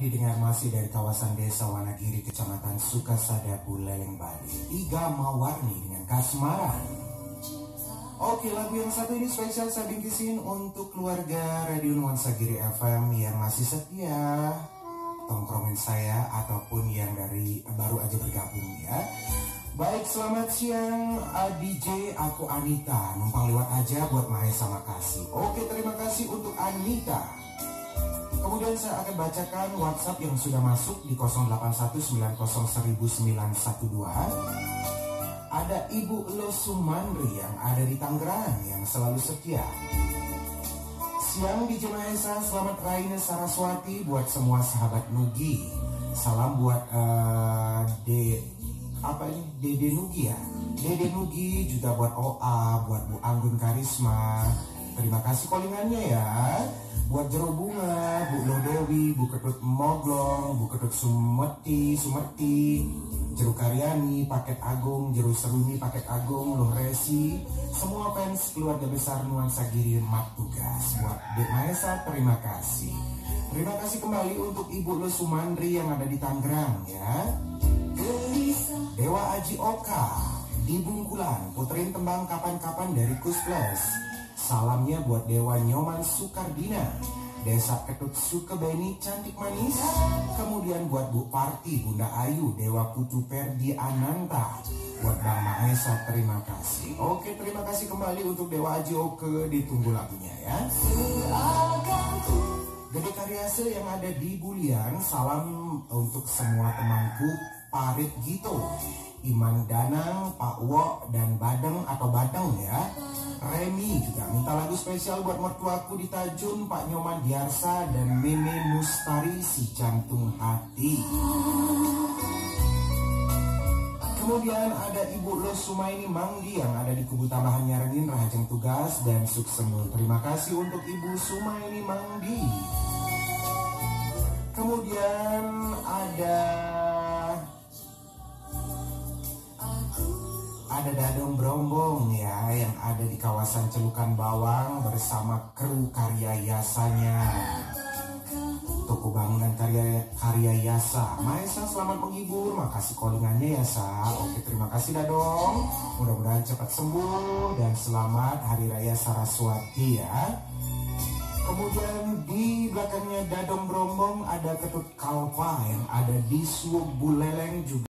Didengar masih dari kawasan desa Wanagiri, kecamatan Sukasada, Buleleng, Bali. Iga Mawarni dengan Kasmaran. Oke, lagu yang satu ini spesial saya bingkisin untuk keluarga Radio Nuansa Giri FM yang masih setia tongkrongin saya ataupun yang dari baru aja bergabung ya. Baik, selamat siang DJ, aku Anita. Numpang lewat aja buat Mahesa makasih. Oke, terima kasih untuk Anita. Kemudian saya akan bacakan WhatsApp yang sudah masuk di 0819011912. Ada Ibu Lo Sumandri yang ada di Tangerang yang selalu setia. Siang di Jemaesa, selamat Raina Saraswati buat semua sahabat Nugi. Salam buat uh, De apa ini Dede Nugi ya. Dede Nugi juga buat OA, buat Bu Anggun Karisma. Terima kasih callingannya ya buat jeruk bunga, Bu Lodewi, Bu Ketut Moglong, Bu Ketut Sumeti, Sumerti, Jeruk Karyani, Paket Agung, Jeruk Seruni, Paket Agung, Loh Resi, semua fans keluarga besar Nuansa Giri Mat Tugas. Buat Dek Maesa, terima kasih. Terima kasih kembali untuk Ibu Lo Sumandri yang ada di Tangerang ya. Dewa Aji Oka di Bungkulan, puterin tembang kapan-kapan dari Kus Plus. Salamnya buat Dewa Nyoman Sukardina. Desa Ketut Sukebeni Cantik Manis. Kemudian buat Bu Parti Bunda Ayu Dewa Putu Perdi Ananta. Buat Bang Mahesa terima kasih. Oke terima kasih kembali untuk Dewa Ajo ke ditunggu lagunya ya. Gede Karyase yang ada di Bulian Salam untuk semua temanku Parit Gito Iman Danang, Pak Wo, dan Badeng atau Badeng ya. Remi juga minta lagu spesial buat mertuaku di Tajun Pak Nyoman Diarsa dan Meme Mustari si jantung hati. Kemudian ada Ibu Lo Sumaini Manggi yang ada di Kubu Tambahan Nyarengin Rahajeng Tugas dan Suksemul. Terima kasih untuk Ibu Sumaini Manggi. Kemudian ada ada Dadong Brombong ya yang ada di kawasan Celukan Bawang bersama kru karya yasanya. Toko bangunan karya karya yasa. Maesa selamat menghibur. Makasih callingannya ya sa oke terima kasih Dadong mudah-mudahan cepat sembuh dan selamat hari raya Saraswati ya. Kemudian di belakangnya Dadong Brombong ada Ketut Kalpa yang ada di Suwuk Buleleng juga